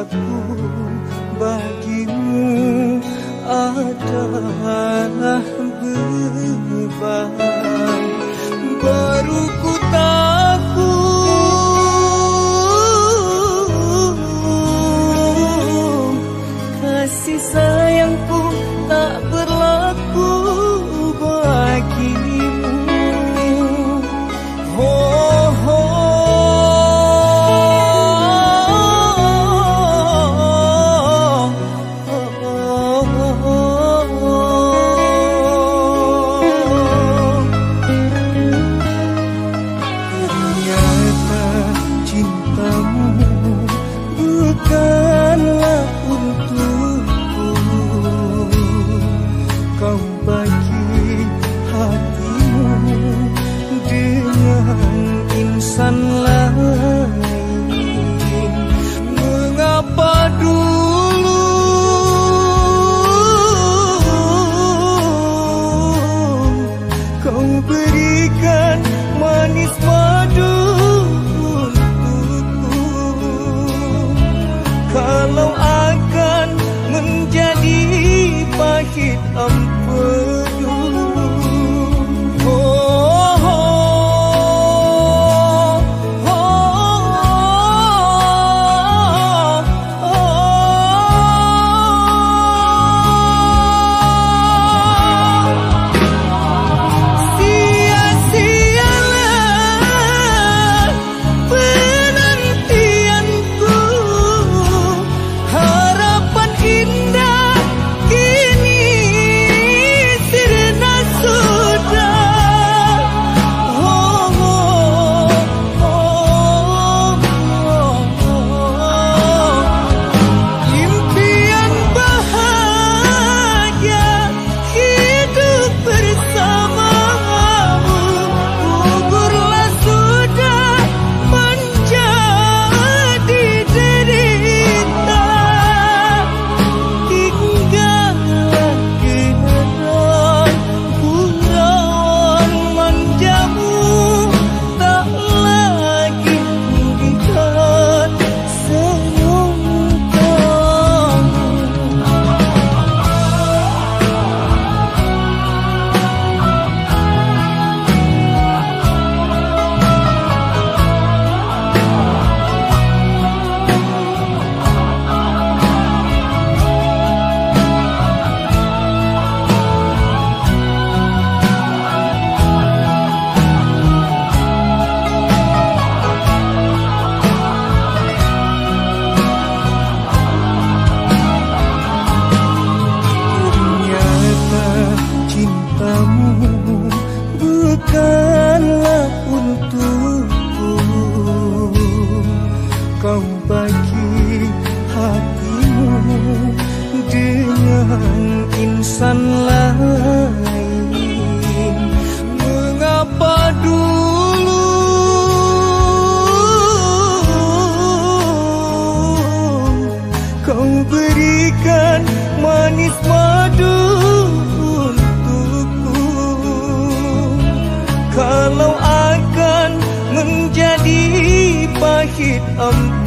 aku bagimu adalah beban Kalau akan menjadi pahit empedu cầu vênh คิดอำ